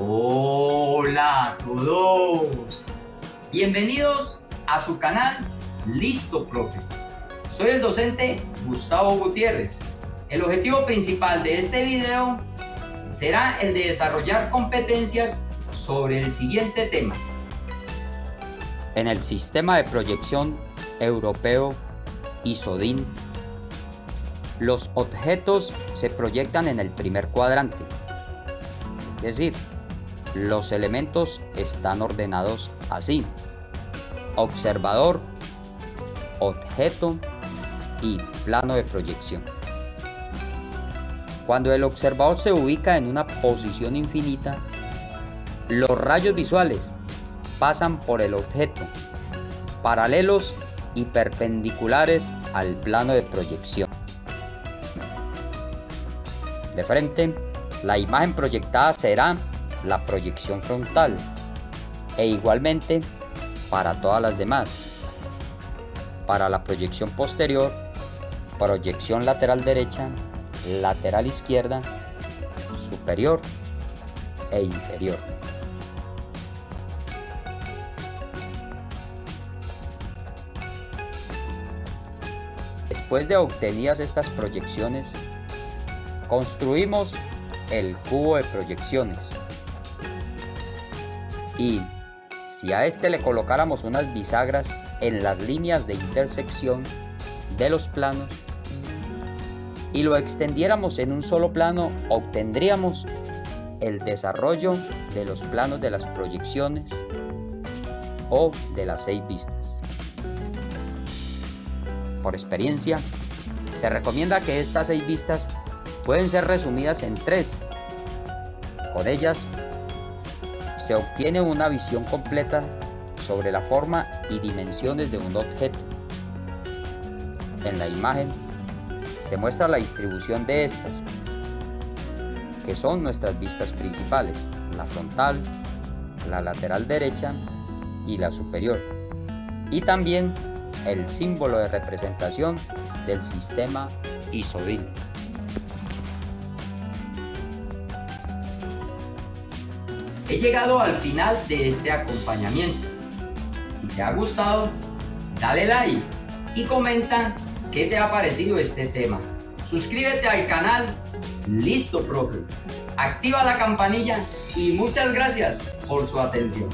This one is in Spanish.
Hola a todos. Bienvenidos a su canal Listo Profe. Soy el docente Gustavo Gutiérrez. El objetivo principal de este video será el de desarrollar competencias sobre el siguiente tema. En el sistema de proyección europeo ISODIN, los objetos se proyectan en el primer cuadrante, es decir, los elementos están ordenados así. Observador, objeto y plano de proyección. Cuando el observador se ubica en una posición infinita, los rayos visuales pasan por el objeto, paralelos y perpendiculares al plano de proyección. De frente, la imagen proyectada será la proyección frontal e igualmente para todas las demás. Para la proyección posterior, proyección lateral derecha, lateral izquierda, superior e inferior. Después de obtenidas estas proyecciones, construimos el cubo de proyecciones y si a este le colocáramos unas bisagras en las líneas de intersección de los planos y lo extendiéramos en un solo plano, obtendríamos el desarrollo de los planos de las proyecciones o de las seis vistas. Por experiencia, se recomienda que estas seis vistas pueden ser resumidas en tres. Con ellas se obtiene una visión completa sobre la forma y dimensiones de un objeto. En la imagen se muestra la distribución de estas, que son nuestras vistas principales, la frontal, la lateral derecha y la superior, y también el símbolo de representación del sistema ISODIN. He llegado al final de este acompañamiento. Si te ha gustado, dale like y comenta qué te ha parecido este tema. Suscríbete al canal Listo Profe. Activa la campanilla y muchas gracias por su atención.